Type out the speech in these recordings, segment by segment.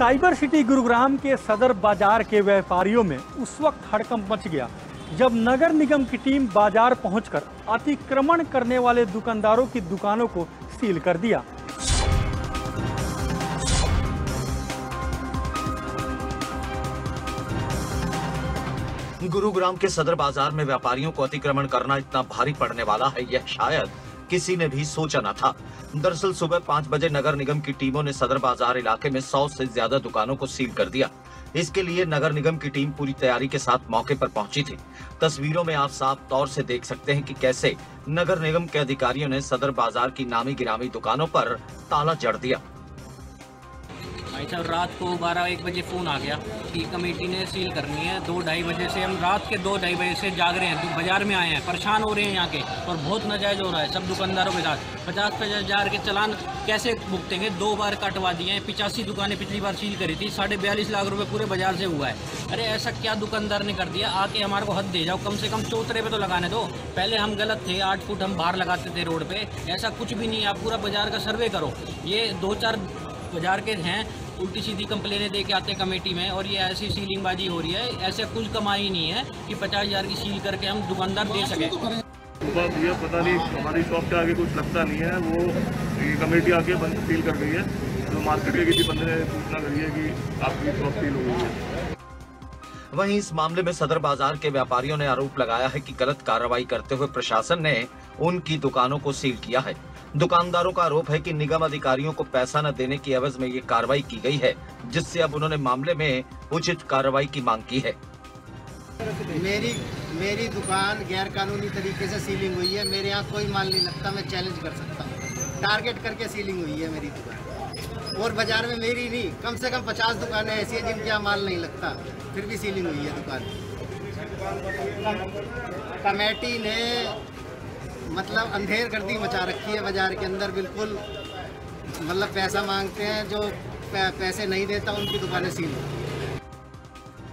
Cyber city Gurugram के सदर बाज़ार के व्यापारियों में उस वक्त हड़कंप मच गया, जब नगर निगम की टीम बाज़ार पहुंचकर अतिक्रमण करने वाले दुकानदारों की दुकानों को सील कर दिया। गुरुग्राम के सदर बाज़ार में व्यापारियों को अतिक्रमण करना इतना भारी पड़ने वाला है, यह शायद किसी ने भी सोचा न था। दरअसल सुबह पाँच बजे नगर निगम की टीमों ने सदर बाज़ार इलाके में सौ से ज़्यादा दुकानों को सील कर दिया। इसके लिए नगर निगम की टीम पूरी तैयारी के साथ मौके पर पहुँची थी। तस्वीरों में आप साफ़ तौर से देख सकते हैं कि कैसे नगर निगम के अधिकारियों ने सदर बाज़ार की नामी गिरामी दुकानों पर ताला जड़ दिया। भाई साहब रात को बारह एक बजे फ़ोन आ गया कि कमेटी ने सील करनी है। दो ढाई बजे से हम रात के दो ढाई बजे से जाग रहे हैं बाज़ार में आए हैं, परेशान हो रहे हैं यहाँ के और बहुत नजायज़ हो रहा है सब दुकानदारों के साथ। पचास पचास हज़ार के चलान कैसे भुगतेंगे? दो बार कटवा दिए हैं। पिचासी दुकानें पिछली बार सील करी थी, साढ़े बयालीस लाख रुपये पूरे बाज़ार से हुआ है। अरे ऐसा क्या दुकानदार ने कर दिया? आके हमारे को हद दे जाओ, कम से कम चौतरे पे तो लगाने दो। पहले हम गलत थे, आठ फुट हम बाहर लगाते थे रोड पे। ऐसा कुछ भी नहीं आप पूरा बाज़ार का सर्वे करो। ये दो चार बाज़ार के हैं उल्टी सीधी कंप्लेने दे के आते हैं कमेटी में और ये ऐसी सीलिंग बाजी हो रही है, ऐसे कुछ कमाई नहीं है कि पचास हज़ार की सील करके हम दुकानदार दे सकें। भैया पता नहीं, हमारी शॉप के आगे कुछ लगता नहीं है, वो ये कमेटी आके बंद सील कर गई है। तो मार्केट के किसी बंदे ने सूचना करी है कि आपकी शॉप सील हो गई है। वहीं इस मामले में सदर बाज़ार के व्यापारियों ने आरोप लगाया है कि गलत कार्रवाई करते हुए प्रशासन ने उनकी दुकानों को सील किया है। दुकानदारों का आरोप है कि निगम अधिकारियों को पैसा न देने की एवज में ये कार्रवाई की गई है, जिससे अब उन्होंने मामले में उचित कार्रवाई की मांग की है। मेरी मेरी दुकान गैर कानूनी तरीके से सीलिंग हुई है। मेरे यहाँ कोई माल नहीं लगता, मैं चैलेंज कर सकता हूँ। टारगेट करके सीलिंग हुई है मेरी दुकान। और बाज़ार में मेरी नहीं, कम से कम पचास दुकानें ऐसी हैं जिनके यहाँ माल नहीं लगता। फिर भी सीलिंग हुई है दुकान। कमेटी ने मतलब अंधेर गर्दी मचा रखी है बाज़ार के अंदर, बिल्कुल। मतलब पैसा मांगते हैं, जो पैसे नहीं देता, उनकी दुकानें सील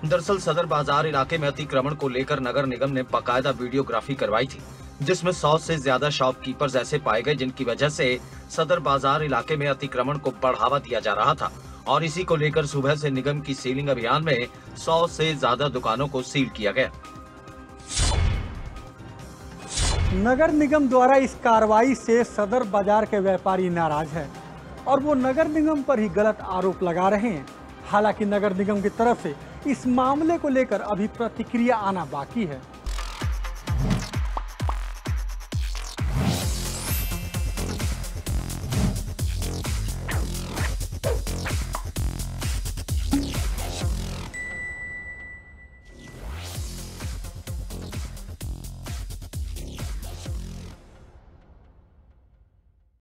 दरअसल सदर बाज़ार इलाके में अतिक्रमण को लेकर नगर निगम ने बाकायदा वीडियोग्राफी करवाई थी। जिसमें सौ से ज़्यादा शॉपकीपर्स ऐसे पाए गए जिनकी वजह से सदर बाज़ार इलाके में अतिक्रमण को बढ़ावा दिया जा रहा था। और इसी को लेकर सुबह से निगम की सीलिंग अभियान में सौ से ज़्यादा दुकानों को सील किया गया। नगर निगम द्वारा इस कार्रवाई से सदर बाज़ार के व्यापारी नाराज़ है और वो नगर निगम पर ही गलत आरोप लगा रहे हैं। हालाँकि नगर निगम की तरफ़ से इस मामले को लेकर अभी प्रतिक्रिया आना बाकी है।